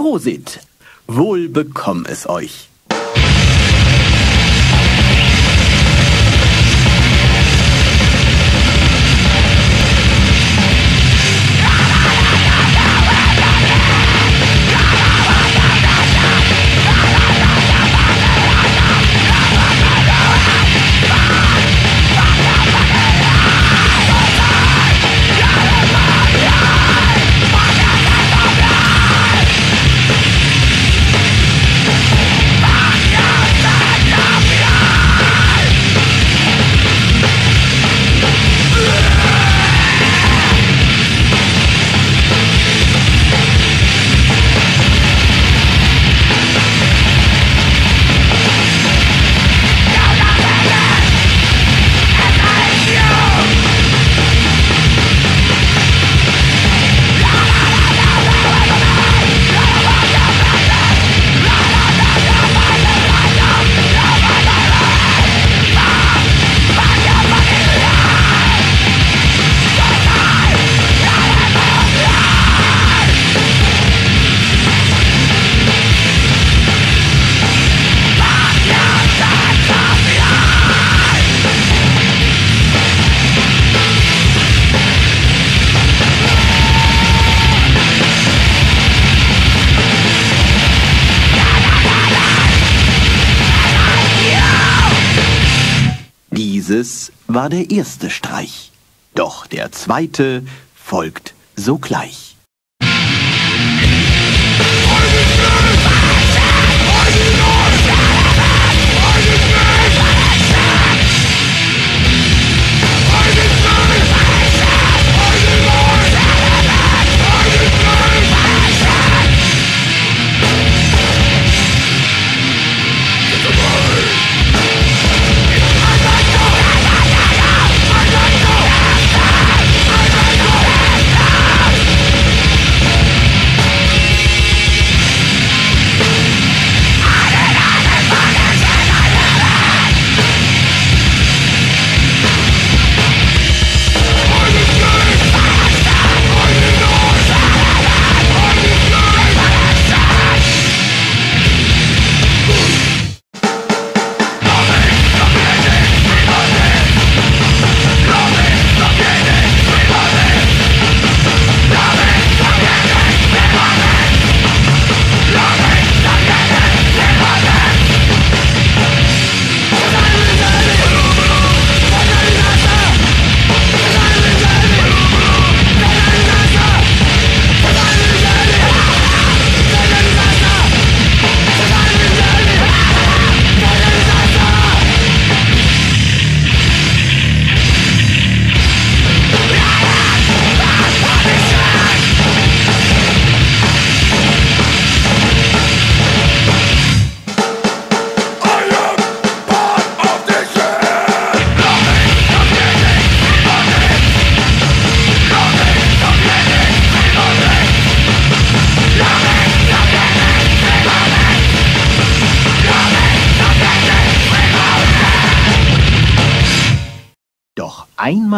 Prosit, wohl bekomm es euch. War der erste Streich. Doch der zweite folgt sogleich.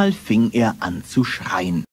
Einmal fing er an zu schreien.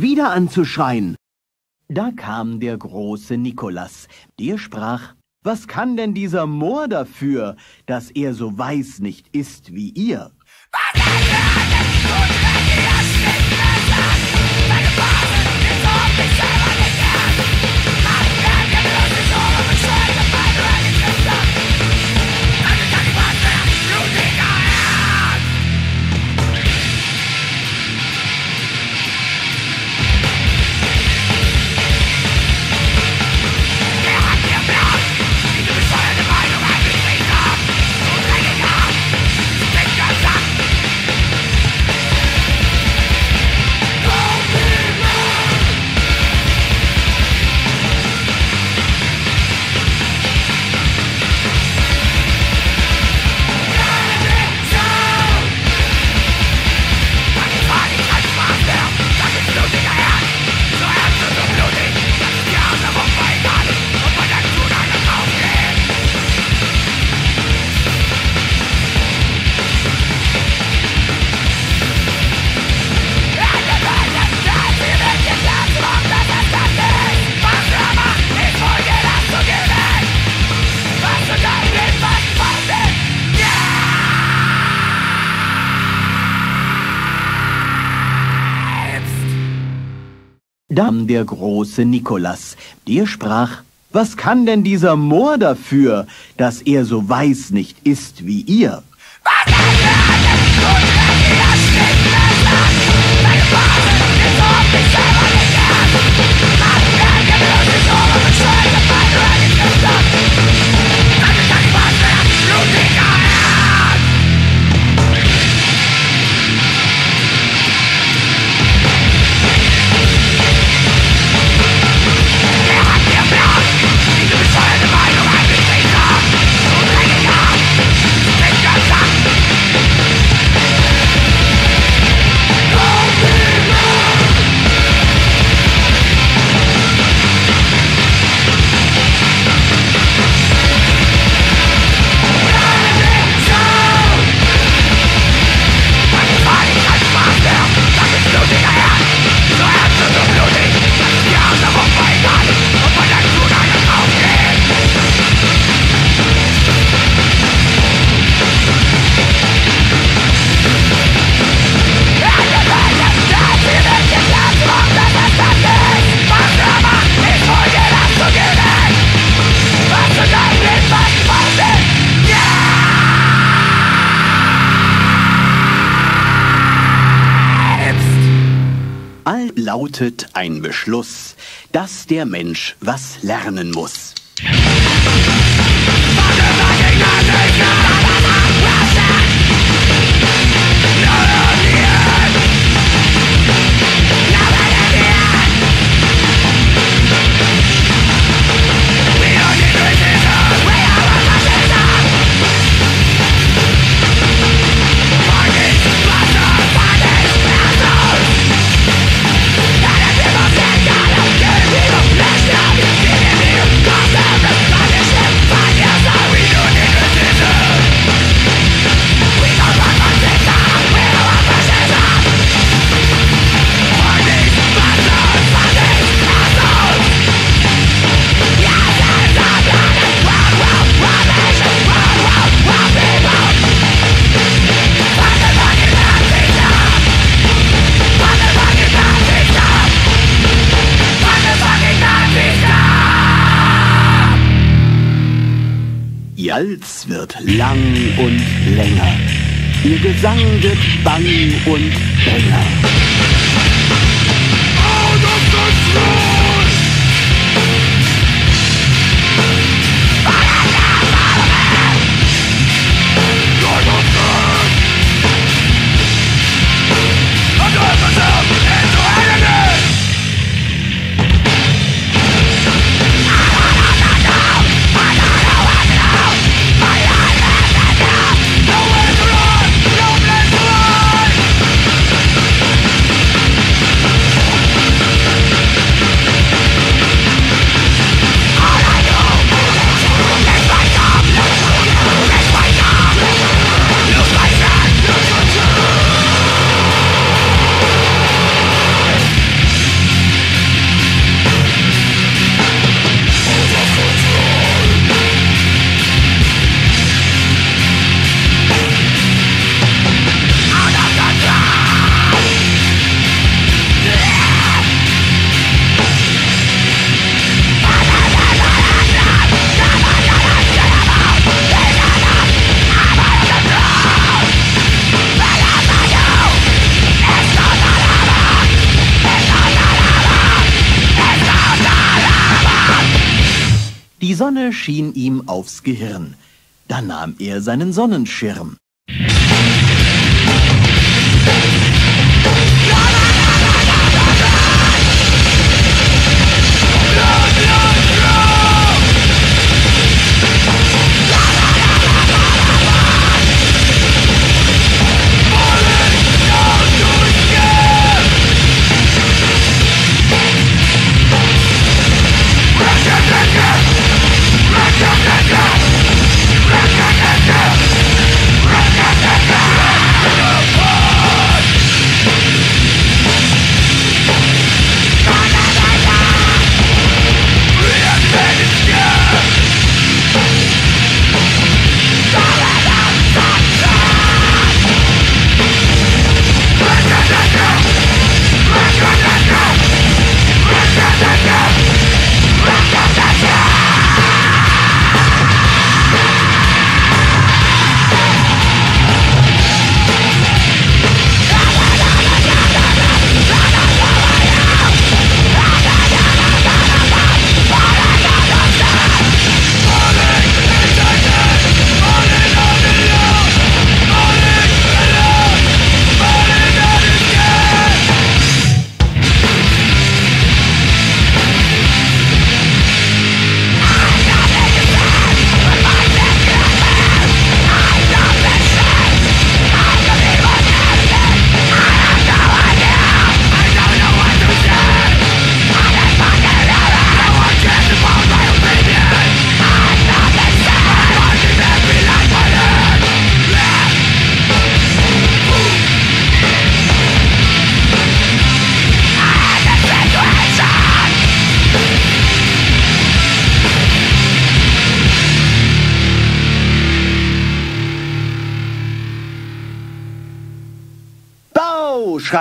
Wieder an zu schreien. Da kam der große Nikolas, der sprach, was kann denn dieser Moor dafür, dass er so weiß nicht ist wie ihr? Da der große Nikolas, der sprach, was kann denn dieser Moor dafür, dass er so weiß nicht ist wie ihr? Was lautet ein Beschluss, dass der Mensch was lernen muss. Jalz wird lang und länger. Ihr Gesang wird bang und bänger. Out of control! Die schien ihm aufs Gehirn. Da nahm er seinen Sonnenschirm.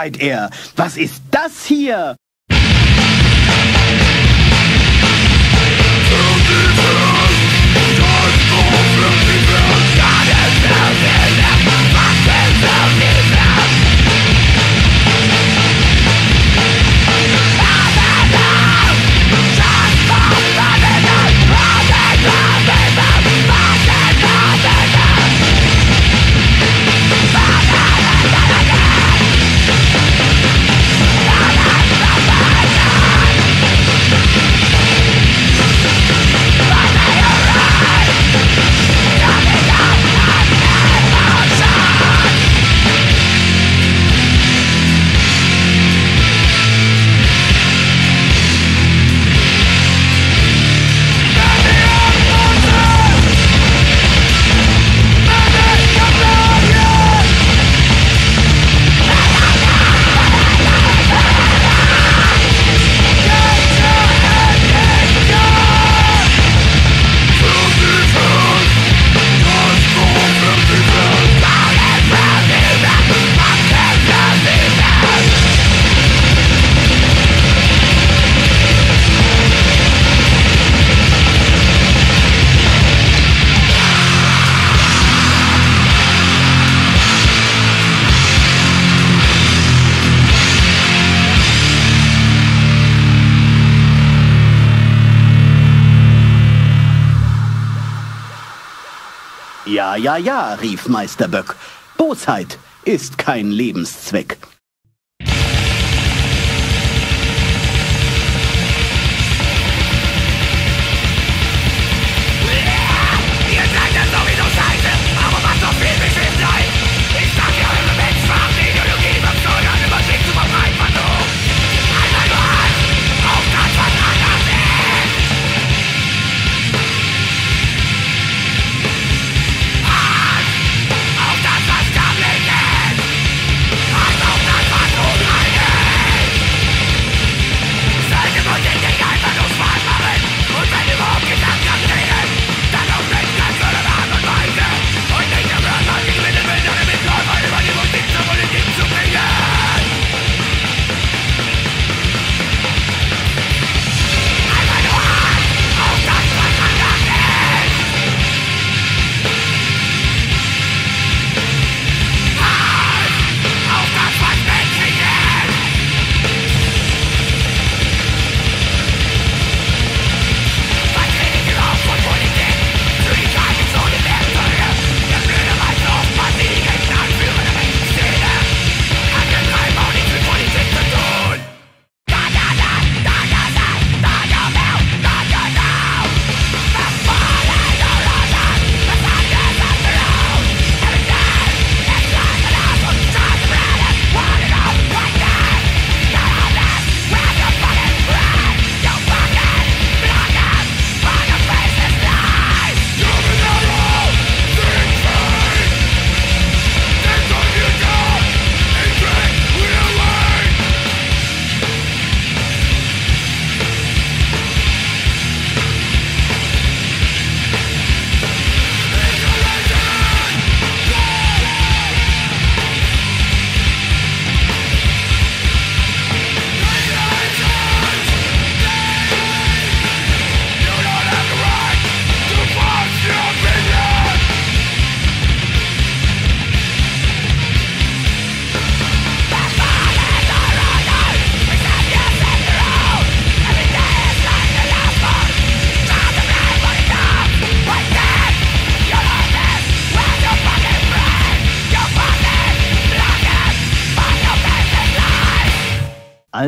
Schreit er. Was ist das hier? Ja, ja, rief Meister Böck. Bosheit ist kein Lebenszweck.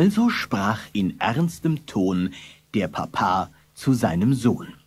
Also sprach in ernstem Ton der Papa zu seinem Sohn.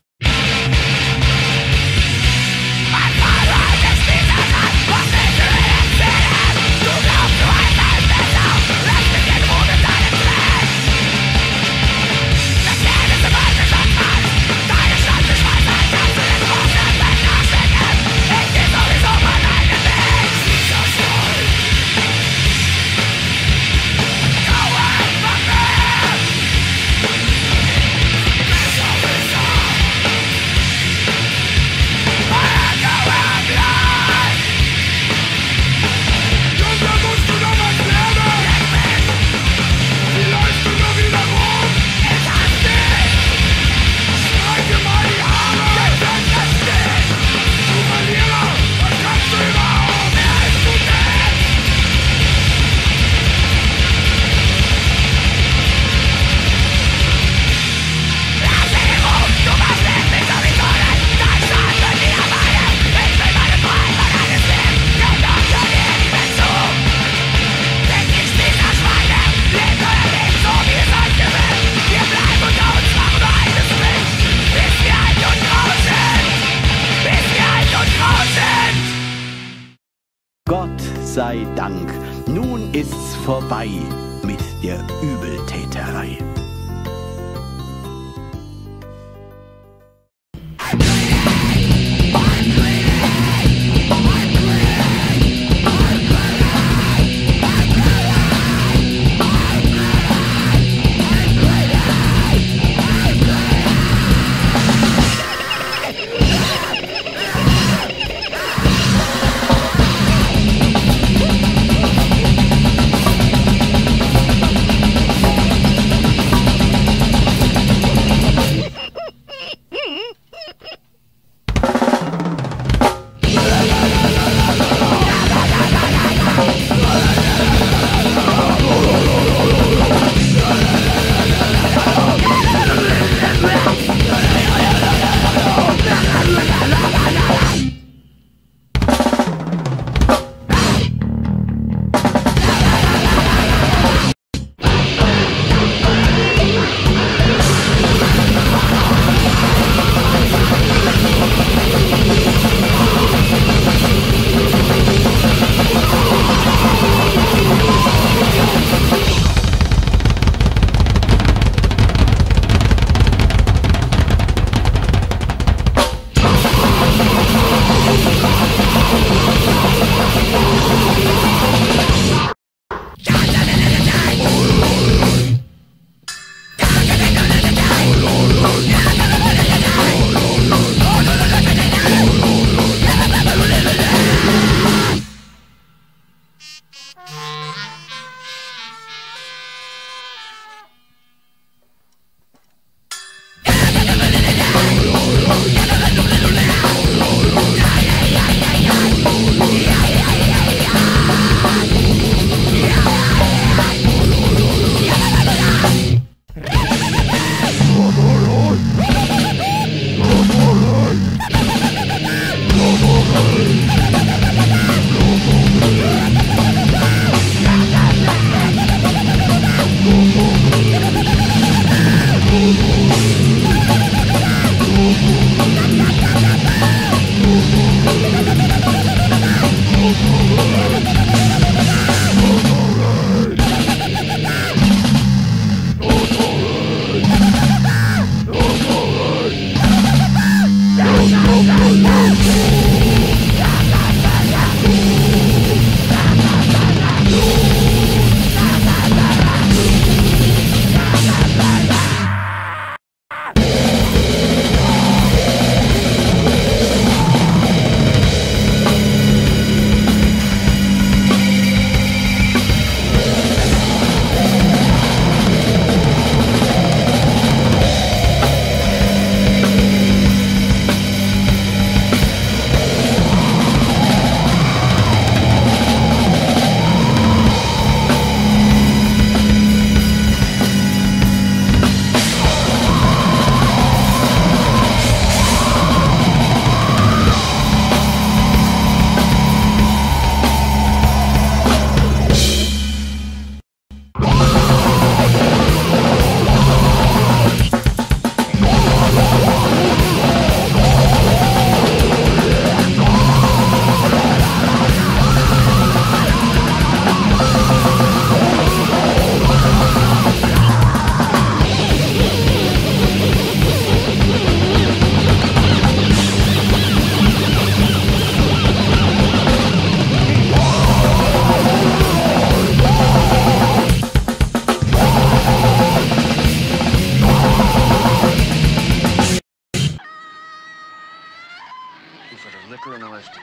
For the liquor and the LSD,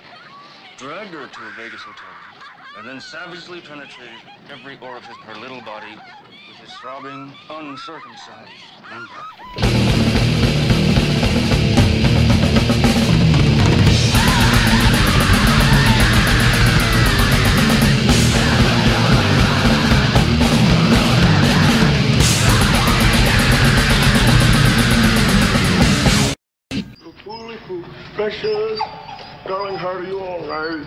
dragged her to a Vegas hotel, and then savagely penetrated every orifice of her little body with his throbbing, uncircumcised member. Precious, darling, how are you all right?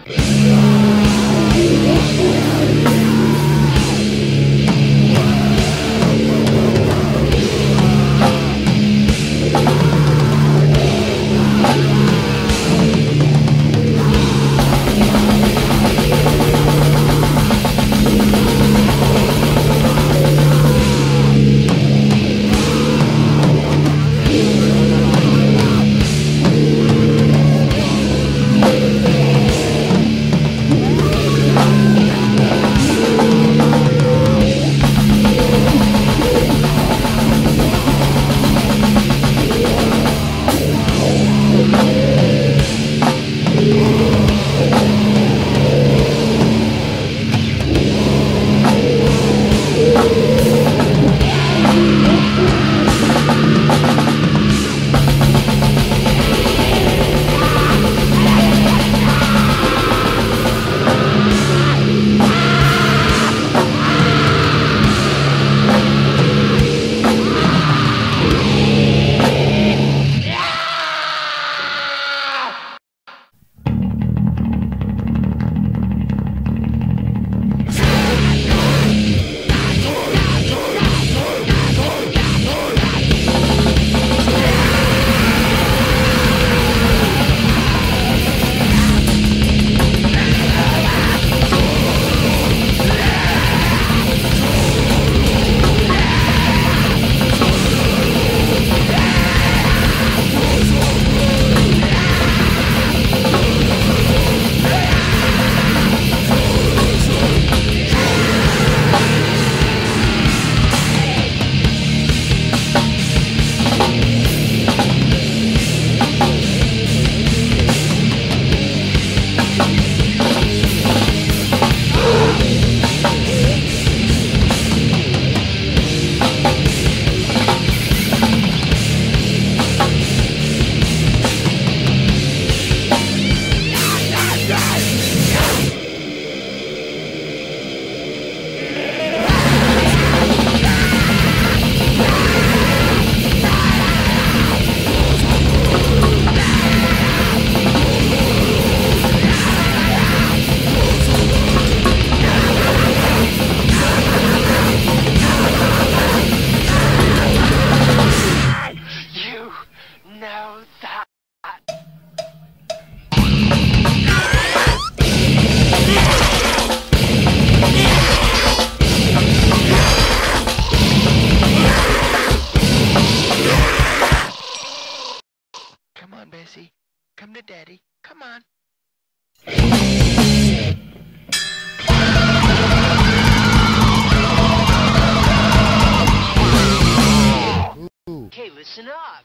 Listen up.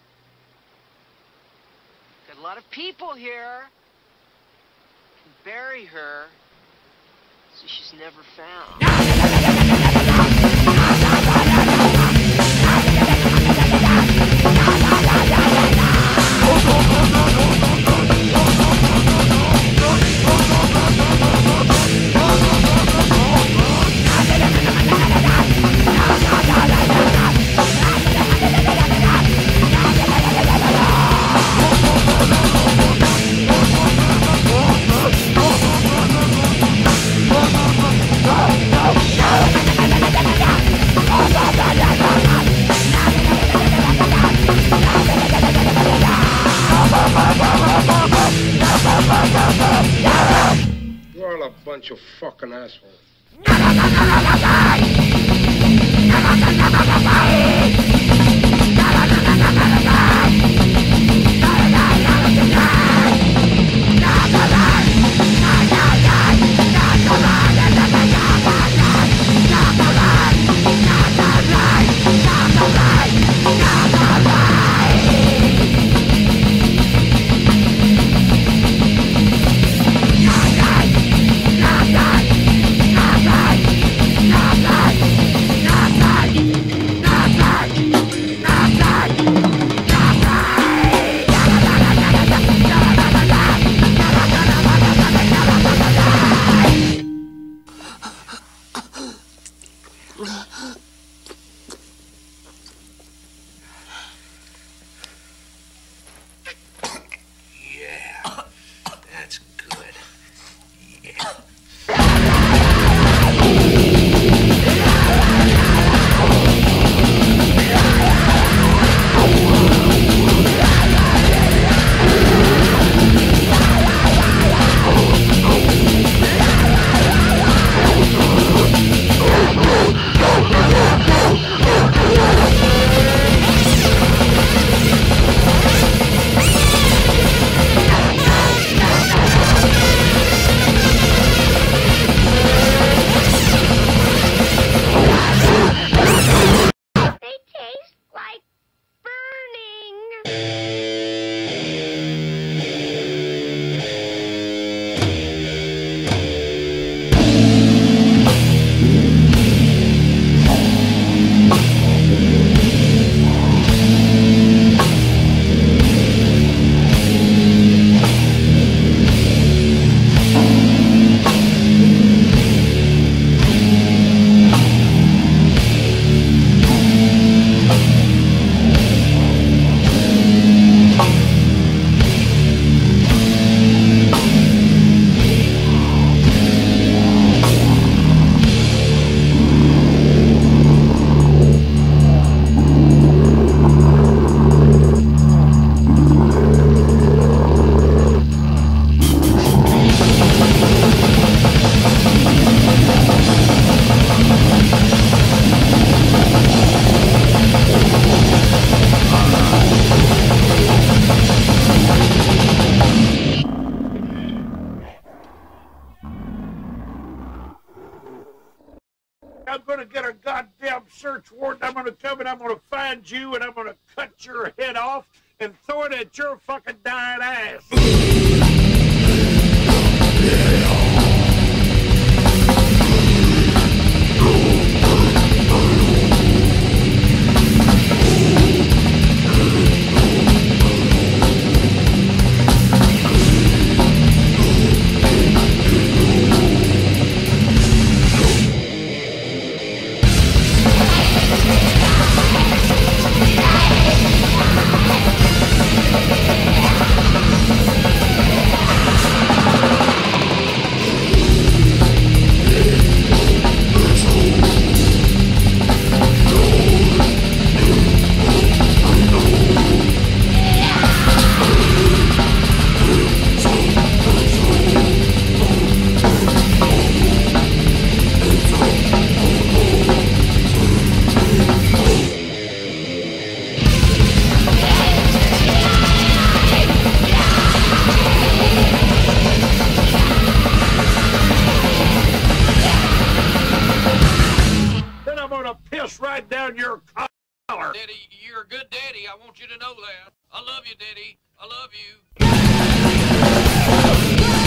Got a lot of people here. Can bury her so she's never found. You're all a bunch of fucking assholes. Gonna get a goddamn search warrant. I'm gonna come and I'm gonna find you and I'm gonna cut your head off and throw it at your fucking dying ass. Right down your collar. Daddy, you're a good daddy. I want you to know that. I love you, Daddy. I love you.